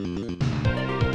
Música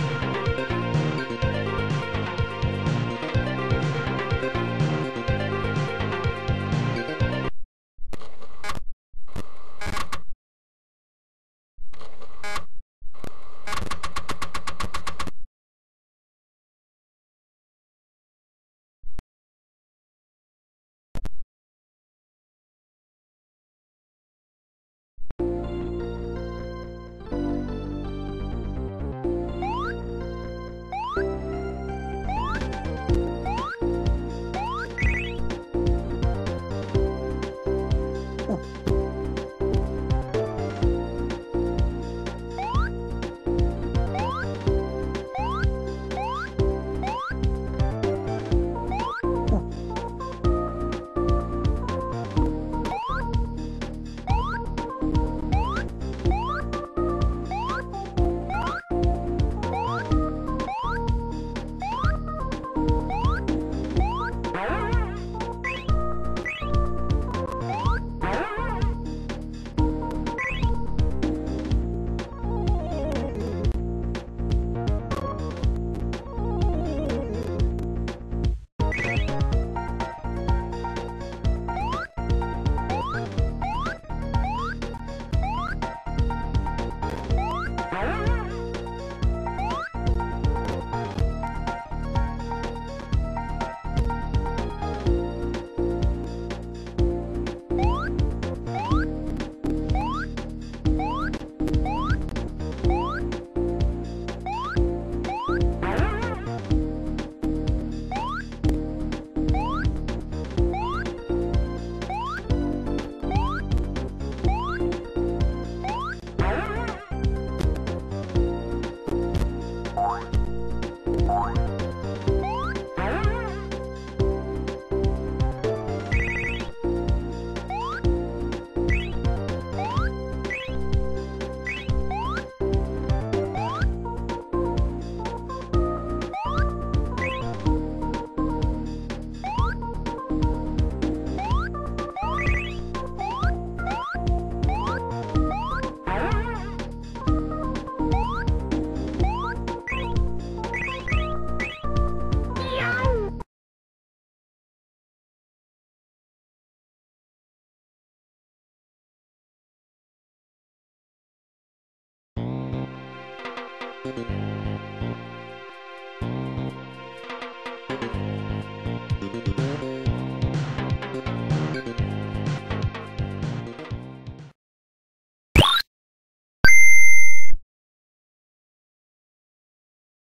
Música